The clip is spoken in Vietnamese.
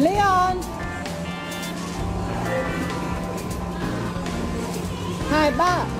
Leon. Hai ba.